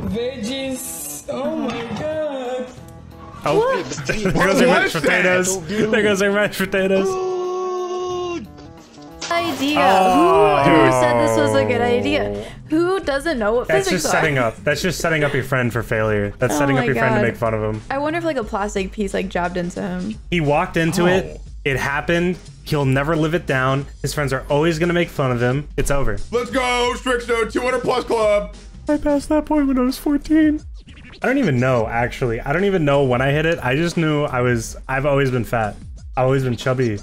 Veggies. Oh my god. Oh, there goes our mashed potatoes. There goes our mashed potatoes. idea. Oh. Who said this was a good idea? Who doesn't know what That's physics just are? setting up. That's just setting up your friend for failure. That's Oh setting up my your friend to make fun of him. I wonder if like a plastic piece like jabbed into him. He walked into it. Oh. It happened. He'll never live it down. His friends are always gonna make fun of him. It's over. Let's go, Stryxo 200 plus club. I passed that point when I was 14. I don't even know, actually. I don't even know when I hit it. I just knew I was, I've always been fat. I've always been chubby.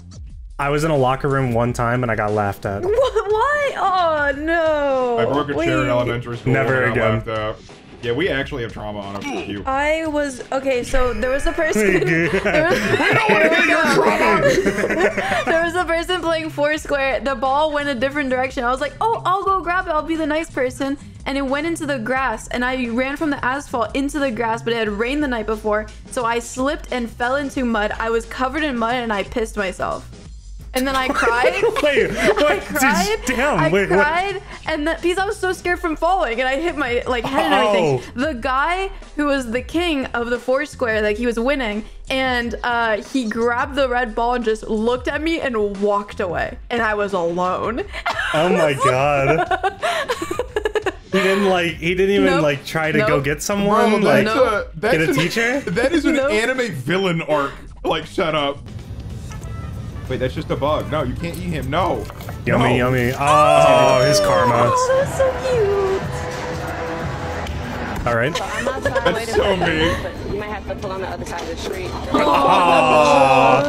I was in a locker room one time and I got laughed at. What? Why? Oh no! I broke a chair in elementary school. Never and I again. Laughed out. Yeah, we actually have trauma on us with you. I was okay. So there was a person. there, was, there was a person playing Foursquare. The ball went a different direction. I was like, "Oh, I'll go grab it. I'll be the nice person." And it went into the grass, and I ran from the asphalt into the grass. But it had rained the night before, so I slipped and fell into mud. I was covered in mud, and I pissed myself. And then I cried. wait, I wait, cried. damn, I wait, what? and that because I was so scared from falling, and I hit my like head and everything. Oh. The guy who was the king of the Foursquare, like he was winning, and uh, he grabbed the red ball and just looked at me and walked away, and I was alone. Oh my god. He didn't like, he didn't even Nope. like try to go get someone, Bro, like that's a, that's get a an- teacher. That is an Nope. anime villain arc. Like, shut up. Wait, that's just a bug. No, you can't eat him. No. Yummy, No. yummy. Oh, oh his karma. Oh, that's so cute. All right. I'm not trying to wait so a mean. but you might have to pull on the other side of the street. Aw.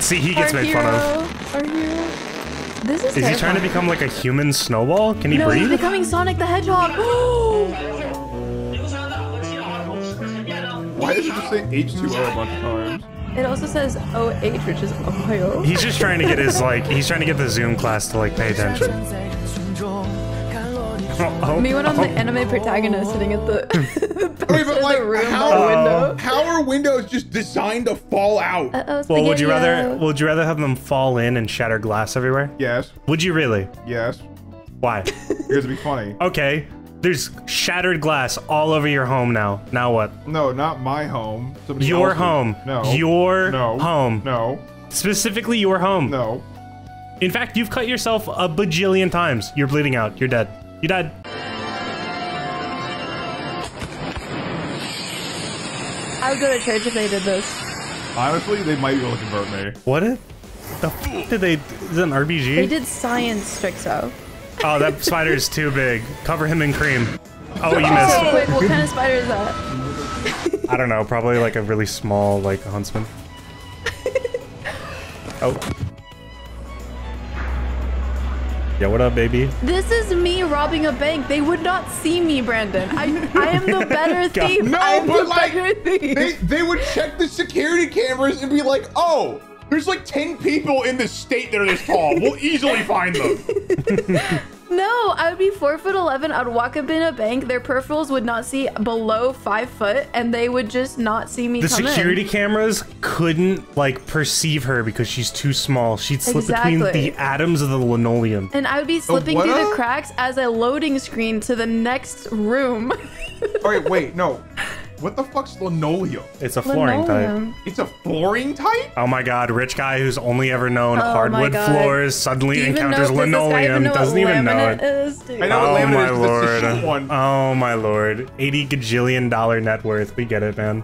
See, he gets Our made hero, fun of. our hero. This is. Is he trying to become like a human snowball? Can he No, he's becoming Sonic the Hedgehog. Why does it just say H2O a bunch of times? It also says OH, which is Ohio. He's just trying to get his like he's trying to get the Zoom class to like pay attention. Oh, oh, Me when I'm oh. the anime protagonist sitting at the, Wait, but like, the room how, by the window. how are windows just designed to fall out? Uh-oh, Well, would you rather would you rather have them fall in and shatter glass everywhere? Yes, Would you really? yes. Why? Because it'd be funny. okay. There's shattered glass all over your home now. Now what? No, not my home. Somebody Your else's. home. No. Your no. home. No. Specifically your home. No. In fact, you've cut yourself a bajillion times. You're bleeding out. You're dead. You died. I would go to church if they did this. Honestly, they might be able to convert me. What? it- The f did they? Is it an RPG? They did science Stryxo. Oh, that spider is too big. Cover him in cream. Oh, you So missed. quick, what kind of spider is that? I don't know. Probably like a really small, like a huntsman. Oh. Yeah, what up, baby? This is me robbing a bank. They would not see me, Brandon. I I am the better thief. No, I'm but the like. They, they would check the security cameras and be like, oh, there's like 10 people in this state that are this tall. We'll easily find them. No, I would be four foot eleven. I'd walk up in a bank. Their peripherals would not see below five foot, and they would just not see me The come security in. cameras couldn't like perceive her because she's too small. She'd slip between the atoms of the linoleum. And I would be slipping what through the cracks as a loading screen to the next room. All right, wait, no. What the fuck's linoleum? It's a flooring type. It's a flooring type? Oh my god, rich guy who's only ever known Oh my hardwood God. floors suddenly you even encounters know- does this guy linoleum, even know what doesn't even know laminate it. is? Dude. I know what Oh laminate my is, 'cause it's the lord. one. Oh my lord. 80 gajillion dollar net worth. We get it, man.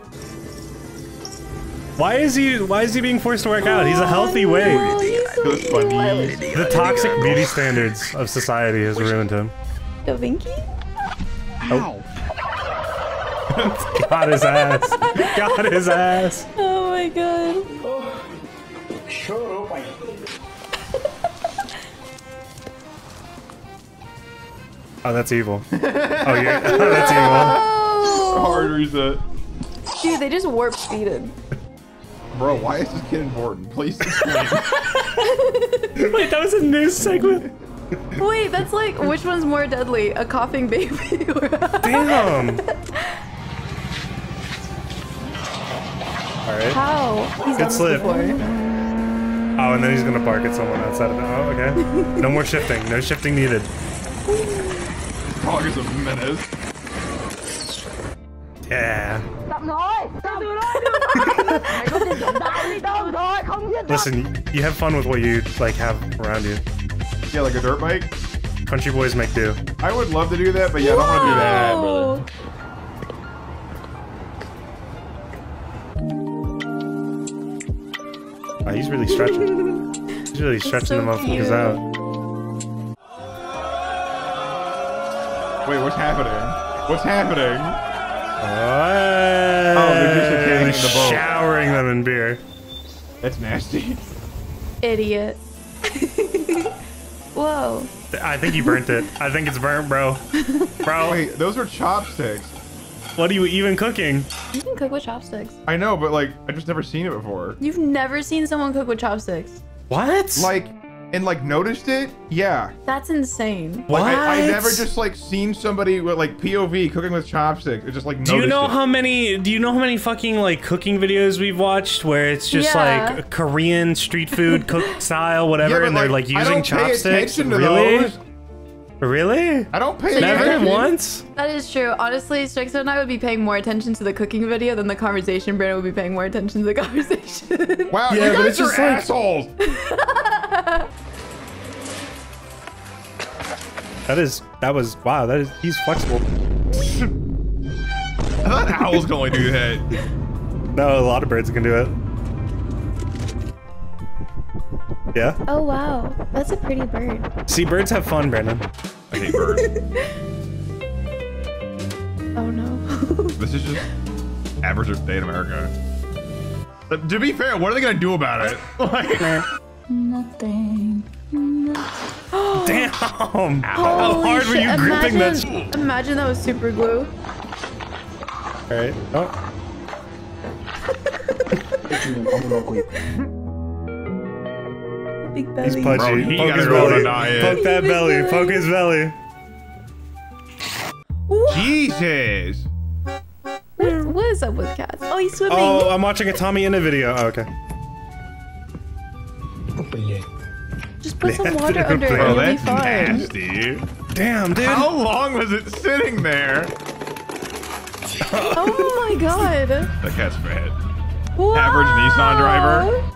Why is he why is he being forced to work out? He's a healthy Oh, weight. he's so That's cute. funny. Why would The toxic beauty standards of society has ruined him. Da Vinci? Got his ass. Got his ass. Oh my god. Oh, that's evil. Oh, you're, oh, that's evil. Oh, Hard reset. dude, they just warp speeded. Bro, why is this kid important? Please explain. Wait, that was a news segment? Wait, that's like which one's more deadly, a coughing baby or Damn. All right. How? He's Good slip. Oh, and then he's gonna bark at someone outside of the. Oh, okay. no more shifting. No shifting needed. Dog is a menace. Yeah. Listen, you have fun with what you like have around you. Yeah, like a dirt bike. Country boys make do. I would love to do that, but yeah, Whoa. I don't want to do that, brother. He's really stretching. He's really stretching so the motherfuckers out. Wait, what's happening? What's happening? Oh, they're just attending the boat. Showering them in beer. That's nasty. Idiot. Whoa. I think you burnt it. I think it's burnt, bro. Bro, Wait, those were chopsticks. What are you even cooking? You can cook with chopsticks. I know, but like, I just never seen it before. You've never seen someone cook with chopsticks. What? Like, and like noticed it? Yeah. That's insane. what? Like, I, I never just like seen somebody with like POV cooking with chopsticks. It just like Do you know it. how many? Do you know how many fucking like cooking videos we've watched where it's just Yeah. like Korean street food cook style, whatever, Yeah, but, and they're like, like I using don't pay chopsticks? attention to Really? those. Really? I don't pay Never attention. once? That is true. Honestly, Stryxo and I would be paying more attention to the cooking video than the conversation. Brandon would be paying more attention to the conversation. Wow, Yeah, you guys it's are like- assholes. That is. That was. Wow. That is. He's flexible. I thought owls can only do that. No, a lot of birds can do it. Yeah. oh wow, that's a pretty bird. See, birds have fun, Brandon. I hate birds. Oh no. this is just average day in America. But to be fair, what are they gonna do about it? Like, nothing. Damn. How Holy hard were you gripping that? imagine, Imagine that was super glue. All right. Oh. Big belly. He's pudgy. Bro, he Poke gotta his go on a belly. Poke that His belly. belly. Poke his belly. Jesus. What, what is up with cats? Oh, he's swimming. Oh, I'm watching a Tommy in a video. Oh, okay. Just put some water under it. Bro, Bro, be that's fine. nasty. Damn, dude. How long was it sitting there? Oh my god. That cat's fat. Wow. Average Nissan driver.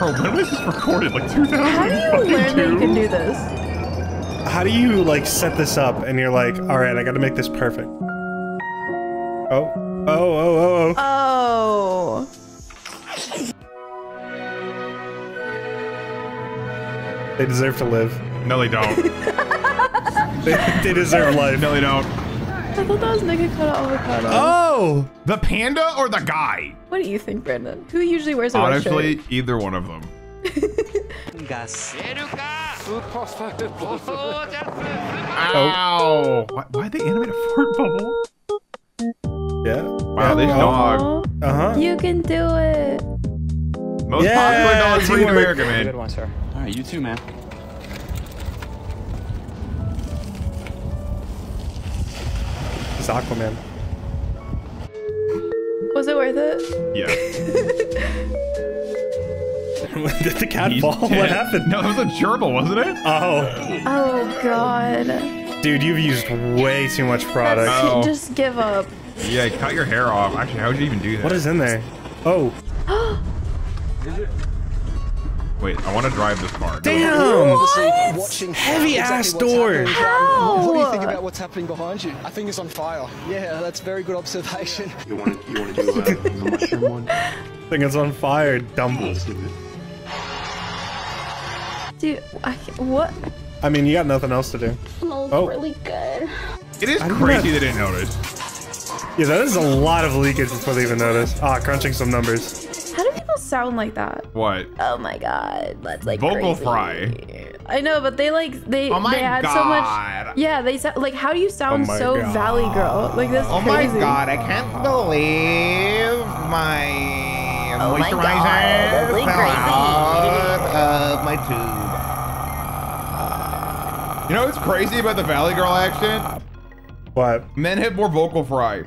Bro, when was this recorded? Like How do you learn that you can do this? How do you like set this up and you're like, all right, I got to make this perfect. Oh, oh, oh, oh, oh. Oh. They deserve to live. No, they don't. They, they deserve life. No, they don't. I thought that was nigga cut avocado. Oh, The panda or the guy? What do you think, Brandon? Who usually wears a white Honestly, shirt? either one of them. Ow! Why, why'd they animate a fart bubble? yeah. Wow, this dog. Uh huh. You can do it. Most Yeah, popular dog in. America, man. one, sir. All right, you too, man. Aquaman. Was it worth it? Yeah. Did the cat He's fall? dead. What happened? No, it was a gerbil, wasn't it? Oh, Oh god. dude, you've used way too much product. That's, Oh. Just give up. Yeah, cut your hair off. Actually, how would you even do that? What is in there? Oh, Wait, I want to drive this car. damn! What? watching Heavy exactly ass what's door. How? What do you think about what's happening behind you? I think it's on fire. Yeah, that's very good observation. You want to you want to do uh, the mushroom one? Thing is on fire, dumb. Let's do it. Dude, I, what? I mean, you got nothing else to do. Smells Oh. really good. It is I crazy they didn't notice. Yeah, that is a lot of leakage before they even notice. Ah, crunching some numbers. How do people sound like that? What? Oh my god, that's like Vocal crazy. fry. I know, but they like they Oh my they had so much. Yeah, they sound like how do you sound Oh so God. Valley Girl? Like this Oh crazy. My god, I can't believe my Oh my God, that's like crazy. of my tube. You know what's crazy about the Valley Girl accent? What? Men have more vocal fry.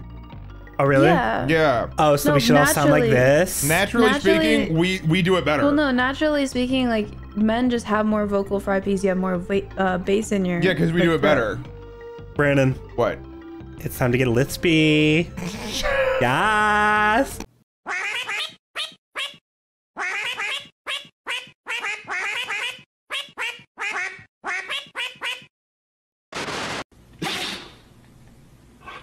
Oh, really? Yeah. Yeah. Oh, so No, we should all sound like this? Naturally, Naturally- speaking, we we do it better. Well, no, naturally speaking, like men just have more vocal fry because you have more va- uh, bass in your. Yeah, because we like, do it better. Brandon, What? it's time to get lispy. yes.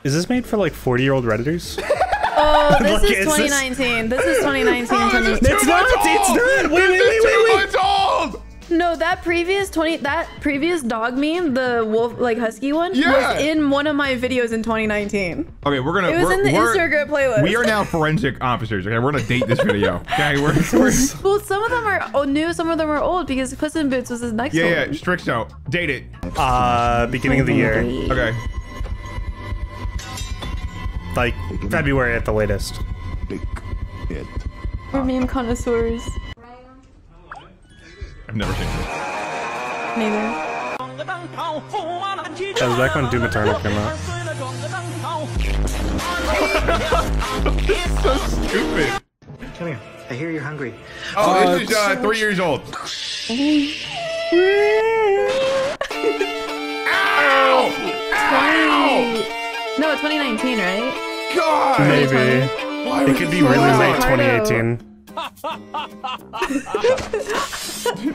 Is this made for like 40 year old Redditors? Oh, this Look, is is this- 2019. This is 2019. Oh, this is Timmy. too It's not, old! it's not. Wait, This wait, wait, wait, wait. much old! No, that previous 20 that previous dog meme, the wolf like husky one, Yeah. was in one of my videos in 2019. Okay, we're gonna. It was we're, in the we're- Instagram playlist. We are now forensic officers. Okay, we're gonna date this video. Okay, we're. we're Well, some of them are oh, new, some of them are old because Puss in Boots was his next yeah, one. yeah. Stryxo, date it. Uh, beginning of the year. Okay. Like February at the latest. We're meme connoisseurs. I've never seen this. Neither. That was back when Doom Eternal came out. so stupid. Come here. I hear you're hungry. Oh, this is uh, three years old. 2019, right? God! Maybe. It could be really that? late 2018.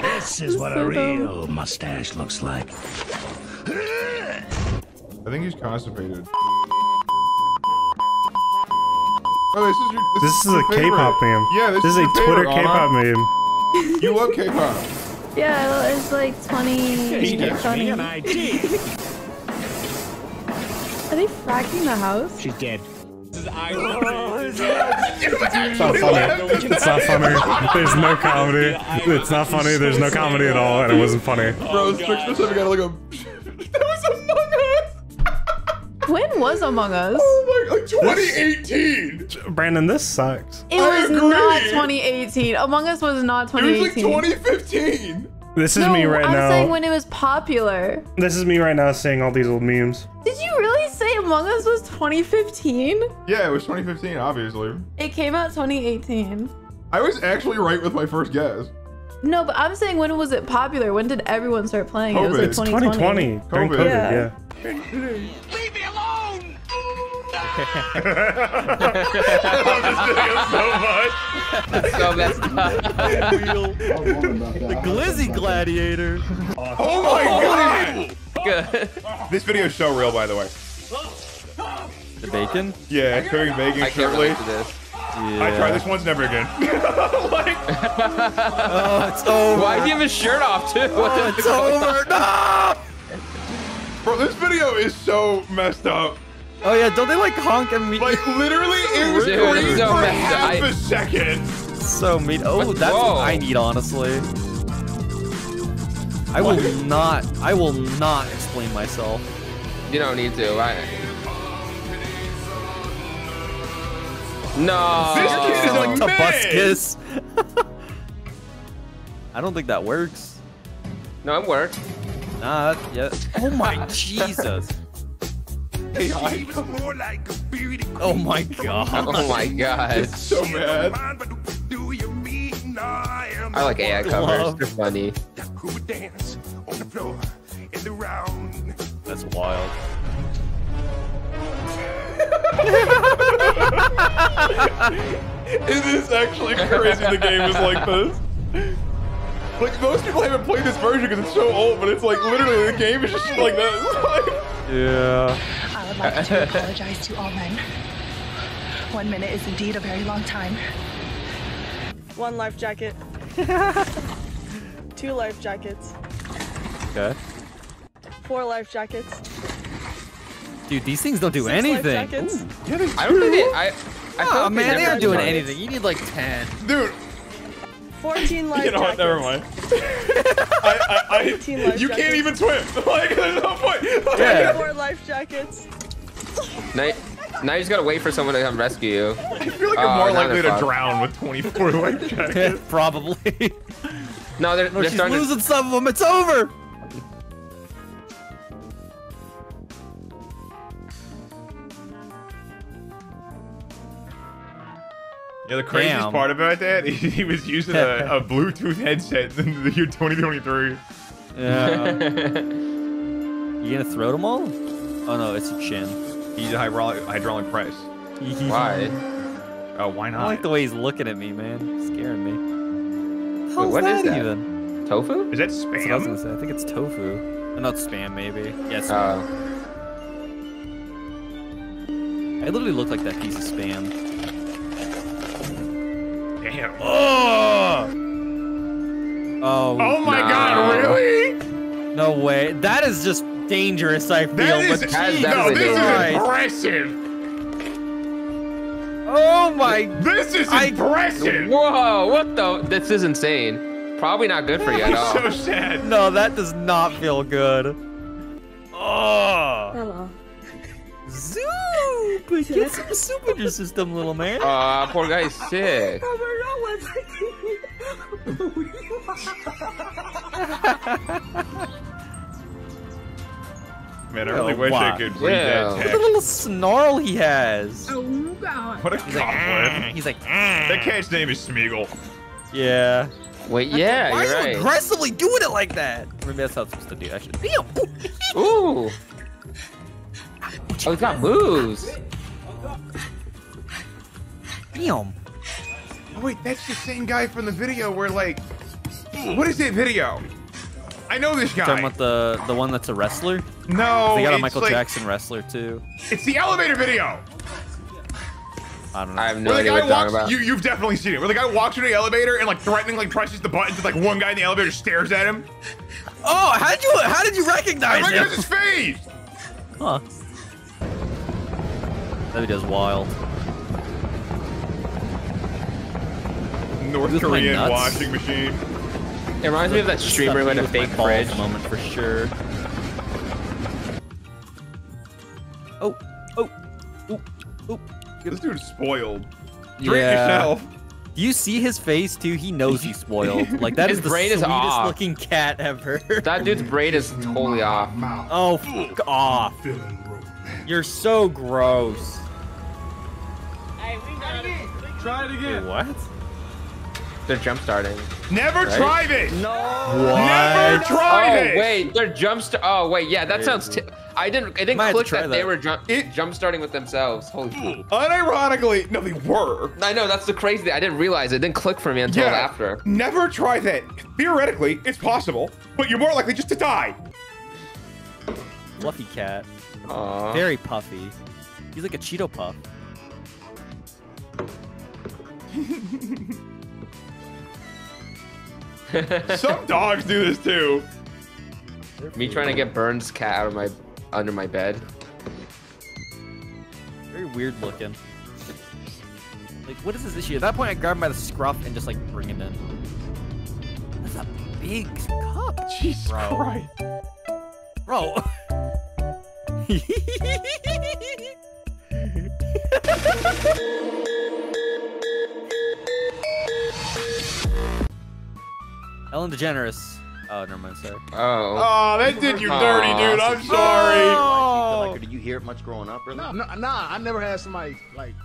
This is what a real mustache looks like. I think he's constipated. Oh, this is your. This is your a K-pop favorite. meme. Yeah, this, This is a your Twitter K-pop meme. You love K-pop. Yeah, it's like 20. Gives 20. me Are an idea. they fracking the house? She's dead. Oh, it's not funny. It's not funny. There's no comedy. It's not funny. There's no comedy at all, and it wasn't funny. Bro, Stryxo said we gotta look up. that was Among Us! When was Among Us? Oh my, like 2018! Brandon, this sucks. It was not 2018. Among Us was not 2018. It was like 2015! This is no, me right now. I'm saying when it was popular. This is me right now saying all these old memes. Did you really say Among Us was 2015? Yeah, it was 2015, obviously. It came out 2018. I was actually right with my first guess. No, but I'm saying when was it popular? When did everyone start playing? It was like 2020. 2020 COVID. COVID. Yeah. Yeah. Leave me alone! so much. So messed up. The Glizzy Gladiator. Oh my oh god! Good. This video is so real, by the way. The bacon? Yeah, cooking bacon I can't shortly. relate to this. I tried this once, never again. like, Oh, it's over. Why do you have his shirt off too? What the It's over. No! bro, this video is so messed up. Oh yeah, don't they like honk and meet? Like, literally, it was Dude, green so for messed half I- a second. so mean. Oh, that's Whoa. what I need, honestly. I will not. I will not explain myself. You don't need to. I... No. This kid is like a bus kiss. I don't think that works. No, it worked. Nah, that, yeah. Oh my Jesus. More like Oh my God. Oh my god. It's So mad. Do you mean I like AI covers. Love. They're funny. who would dance on the floor in the round? That's wild. It is actually crazy the game is like this. Like, most people haven't played this version because it's so old, but it's like literally the game is just like this. Yeah. I would like to apologize to all men. One minute is indeed a very long time. One life jacket. Two life jackets. Okay. Four life jackets. Dude, these things don't do Six life anything. jackets. I don't think they. I. I Oh man, they never aren't doing tried. anything. You need like 10. dude, 14 life you know what? jackets. Never mind. I, I, I, 18 life you can't jackets. even swim. Like, there's no point. Like, Yeah. Four life jackets. Now, now you just gotta wait for someone to come rescue you. I feel like Oh, uh, you're more likely to drown with 24 life jackets. Probably. No, they're, No, they're she's starting losing some of them. It's over. Yeah, the craziest Damn. part about that, he, he was using a, a Bluetooth headset in the year 2023. Yeah. you gonna throw them all? Oh no, it's a chin. He's a hydraulic hydraulic press. Why? Oh, why not? don't like the way he's looking at me, man. It's scaring me. Wait, How's what is that that? even? Tofu? Is that That's what I was gonna spam? say. I think it's tofu. Oh, not spam, maybe. Yes. Uh, I literally look like that piece of spam. Damn. Oh! Oh. Oh my Nah. god, really? No way. That is just dangerous. I feel. That is but That is Jesus no, definitely this is Christ. impressive. Oh my. This is I- impressive. whoa, what the? This is insane. Probably not good for you at all. so sad. No, that does not feel good. Oh. Hello. Soup! Get some soup in your system, little man. Aw, poor guy's sick. Man, I really Oh, wish wow. I could read Yeah. that Look at the little snarl he has. What a He's like, "Ah." he's like, That cat's name is Smeagol. yeah. Wait, yeah, Why you're are you right. aggressively doing it like that? Maybe that's how it's supposed to do. I Actually, damn. Ooh. Oh, he's got moves. Damn. Oh, wait, that's the same guy from the video where, like, what is that video? I know this Talking guy. about the the one that's a wrestler. No, they got a Michael like- Jackson wrestler too. It's the elevator video. I don't know. I have no Where the idea what you're talking about. You, you've definitely seen it. Where the guy walks through the elevator and like threatening, like presses the buttons, and like one guy in the elevator stares at him. oh, how did you how did you recognize I recognize recognize him? his face. Huh. That video's wild. North This is my Korean washing machine. It reminds me of that streamer who had a fake balls fridge. moment for sure. This dude's spoiled. Drink Yeah. yourself. Do you see his face too? He knows he's spoiled. Like that His is the brain is sweetest off. looking cat ever. That dude's braid is totally off. oh, fuck off. You're so gross. Try it Wait, again. what? They're jump starting. Never Right? tried it. No. What? Never tried oh it. wait, they're jump start. Oh wait, yeah, that sounds. T- I didn't. It didn't Might click try that, they were jump It- jump starting with themselves. Holy. f- Unironically, no, they were. I know that's the crazy thing. I didn't realize it didn't click for me until Yeah. after. Never try that. Theoretically, it's possible, but you're more likely just to die. Fluffy cat. Aw. Very puffy. He's like a Cheeto puff. Some dogs do this too. Me trying to get Burns' cat out of my under my bed. Very weird looking. Like, what is this issue? At that point, I grab him by the scruff and just like bring him in. That's a big cup, Jesus Bro. Christ. bro. Ellen DeGeneres. Oh, never mind. Sorry. Oh. Oh, that did you Aw. dirty, dude. I'm sorry. Oh! Did you hear it much growing up, really? No, no, nah, I never had somebody like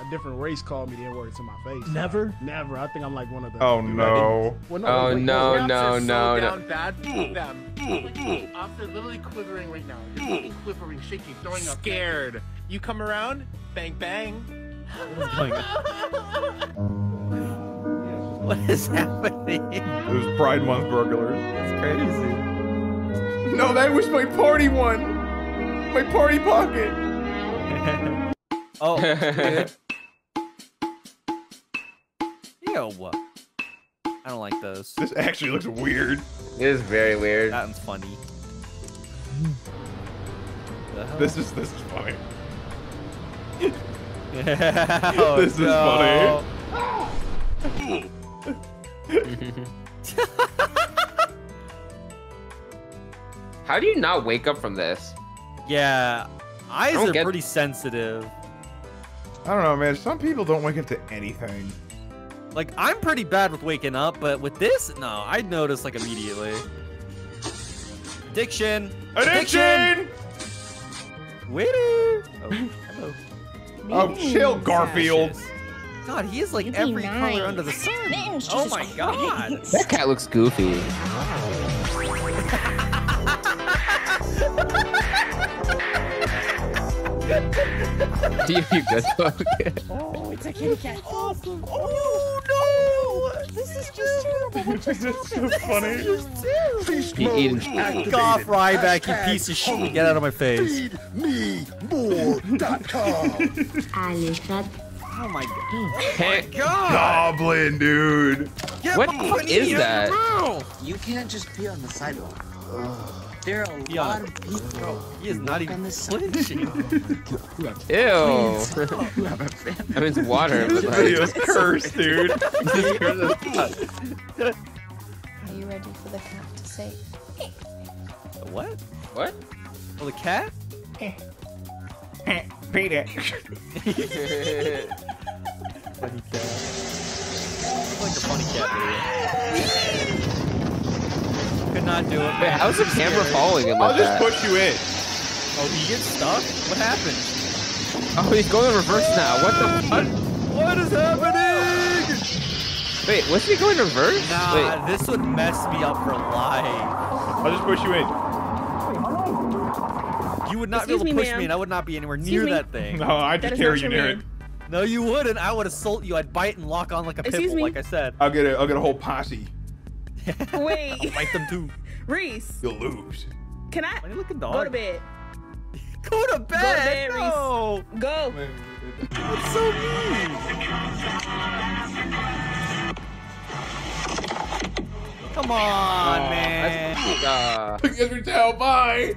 a different race call me the N word to my face. Never? Never. I think I'm like one of the. Oh no. Well, no, Oh wait, no wait, no wait. no no. down bad for them. I'm literally quivering right now. You're literally quivering, shaking, throwing up. Scared. You come around, bang bang. What is happening? It was Pride Month burglars. That's crazy. No, that was my party one. My party pocket. Oh, dude. Ew. I don't like those. This actually looks weird. It is very weird. That one's funny. This is this is funny. Oh, this is funny. How do you not wake up from this? Yeah, eyes are get- pretty sensitive. I don't know, man. Some people don't wake up to anything. Like I'm pretty bad with waking up, but with this, no, I'd notice like immediately. Addiction. Addiction! Waiter. Oh, hello. Oh, chill, Garfield. Ashes. God, he is like You be every nice. color under the sun. Mittens, Oh Jesus my god. That cat looks goofy. Do you good? Okay. Oh, it's a kitty cat. Awesome. Oh no! This is just terrible. What just happened? so funny. This is He eating. Fuck off, Ryback, you piece of shit. Get out of my face. Alejandro. Oh my god. Oh hey, Goblin, dude. Get What my is that? You can't just pee on the sidewalk. There are a Pee on lot of people. He is not even on flinching. Ew. I mean, it's water. But This like, video is cursed, dude. this is cursed as fuck. Are you ready for the cat to say? What? What? Oh, the cat? Beat it. Funny cat. like a funny cat video. Could not do it. Wait, how's the Too camera following him I'll just that? push you in. Oh, he gets stuck? What happened? Oh, he's going in reverse now. What the fuck? What is happening? Wait, was he going reverse? Nah, Wait, this would mess me up for life. I'll just push you in. You would not Excuse be able me, to push me, and I would not be anywhere Excuse near me. that thing. No, I That just carry you your near it. Man. No, you wouldn't. I would assault you. I'd bite and lock on like a pit Excuse bull, me. like I said. I'll get a, I'll get a whole posse. Wait, Bite them too. Reese, You'll lose. can I Why are you looking go to bed? Go to bed. bed, Reese. no. Go. That's so mean. Come on, man. That's, uh, Guess we tell. Bye.